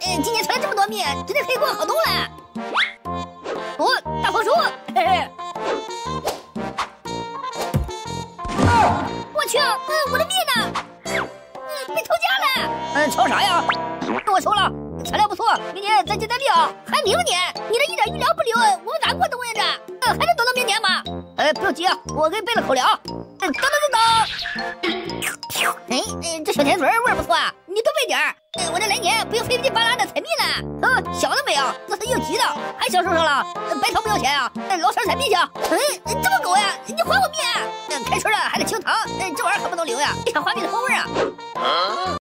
嗯，今年出来这么多蜜，真的可以过好多了。哦，大红薯，嘿嘿。我去，嗯，我的蜜呢？嗯，被偷家了。嗯，瞅啥呀？我收了，材料不错，明年再接再厉啊。还明年？你这一点预料不留，我们咋过冬呀？这，嗯，还能等到明年吗？呃，不用急啊，我给你备了口粮。嗯等等等等。哎，这小甜嘴味儿不错啊，你多备点儿。我这来年不用费劲巴拉的采蜜了。嗯，想得美啊，那是应急的，还享受上了。白糖不要钱啊，老三采蜜去。嗯，这么狗呀？你还我蜜？开春了还得清糖，这玩意儿可不能留呀，影响花蜜的风味啊。